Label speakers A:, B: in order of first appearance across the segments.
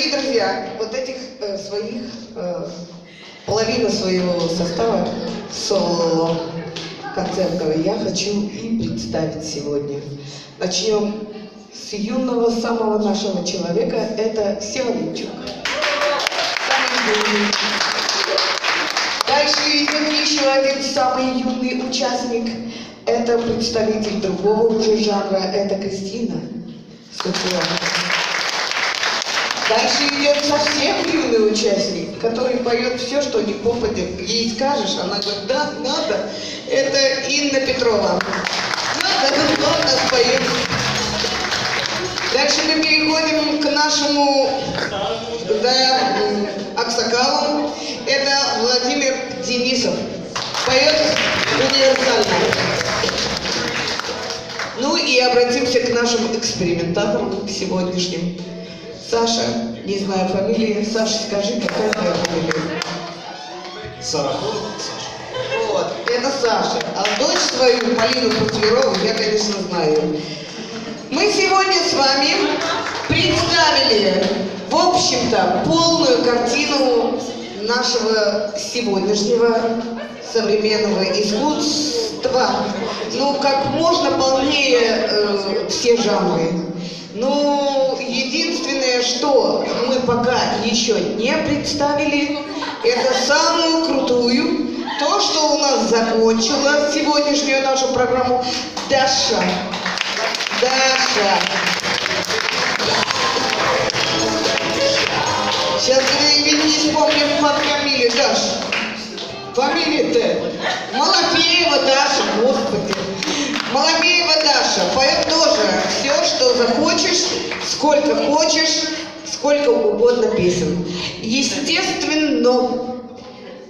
A: Дорогие друзья, вот этих э, своих, э, половину своего состава соло концертного я хочу и представить сегодня. Начнем с юного самого нашего человека, это Севалинчук. Дальше идет еще один самый юный участник. Это представитель другого уже жанра, это Кристина Сутулова. Дальше идет совсем юный участник, который поет все, что не попадет. Ей скажешь, она говорит, да, надо. Это Инна Петрова. Надо, ну ладно, споет. Дальше мы переходим к нашему да, Аксакалу. Это Владимир Денисов. Поет универсально. Ну и обратимся к нашим экспериментаторам сегодняшним. Саша, не знаю фамилии. Саша, скажи, какая твоя фамилия?
B: Сарахов, Саша.
A: Вот, это Саша. А дочь свою, Полину Путверову, я, конечно, знаю. Мы сегодня с вами представили, в общем-то, полную картину нашего сегодняшнего современного искусства. Ну, как можно полнее э, все жанры. Ну, единственное, что мы пока еще не представили, это самую крутую, то, что у нас закончила сегодняшнюю нашу программу, Даша. Даша. Сейчас я не вспомним фамилию, Даша. Фамилия-то? Малафеева Даша, господи. Малафеева Даша, поет тоже все, что захочешь, сколько хочешь, сколько угодно песен. Естественно,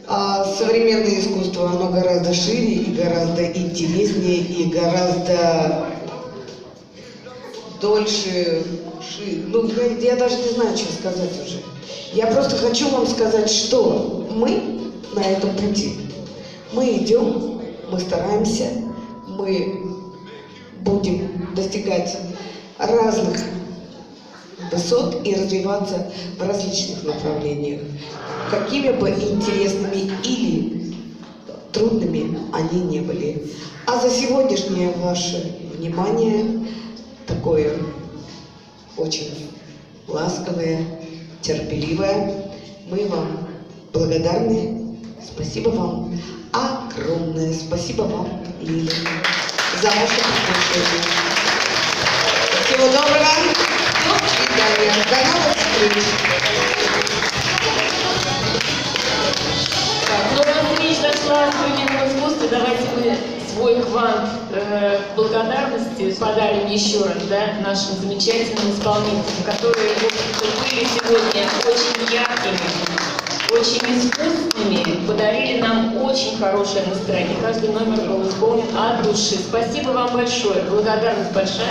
A: а современное искусство, оно гораздо шире и гораздо интереснее и гораздо дольше, ши- ну я даже не знаю, что сказать уже. Я просто хочу вам сказать, что мы на этом пути, мы идем, мы стараемся, мы будем достигать разных высот и развиваться в различных направлениях, какими бы интересными или трудными они не были. А за сегодняшнее ваше внимание такое очень ласковое, терпеливое, мы вам благодарны. Спасибо вам огромное. Спасибо вам, Лиля, за ваше приглашение. Новых встреч.
C: Ну раз речь зашла о современном давайте мы свой квант э, благодарности подарим еще раз да, нашим замечательным исполнителям, которые, были сегодня очень яркими, очень искусственными, подарили нам очень хорошее настроение. Каждый номер был исполнен от души. Спасибо вам большое, благодарность большая.